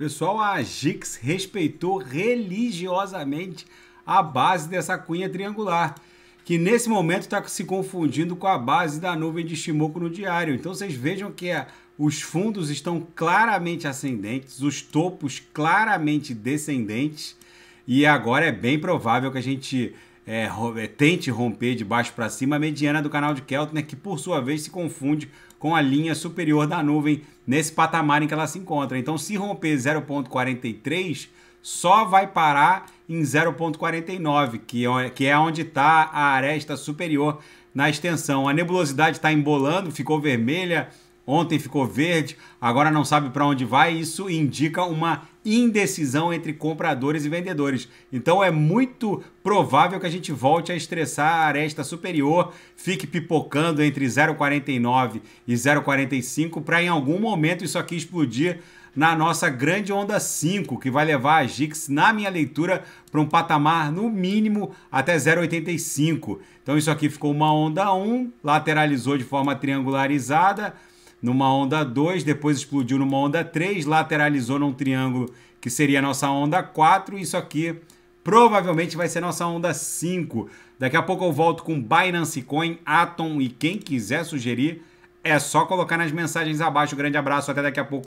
Pessoal, a Gix respeitou religiosamente a base dessa cunha triangular, que nesse momento está se confundindo com a base da nuvem de Shimoku no diário. Então vocês vejam que é, os fundos estão claramente ascendentes, os topos claramente descendentes, e agora é bem provável que a gente é, é tente romper de baixo para cima a mediana do canal de Keltner, que por sua vez se confunde com a linha superior da nuvem nesse patamar em que ela se encontra. Então, se romper 0,43, só vai parar em 0,49, que, é, que é onde está a aresta superior na extensão. A nebulosidade está embolando, ficou vermelha, ontem ficou verde, agora não sabe para onde vai. Isso indica uma indecisão entre compradores e vendedores. Então é muito provável que a gente volte a estressar a aresta superior, fique pipocando entre 0,49 e 0,45 para em algum momento isso aqui explodir na nossa grande onda 5, que vai levar a GIX, na minha leitura, para um patamar no mínimo até 0,85. Então isso aqui ficou uma onda 1, lateralizou de forma triangularizada, numa onda 2, depois explodiu numa onda 3, lateralizou num triângulo que seria a nossa onda 4, isso aqui provavelmente vai ser nossa onda 5. Daqui a pouco eu volto com Binance Coin, Atom e quem quiser sugerir, é só colocar nas mensagens abaixo. Grande abraço, até daqui a pouco.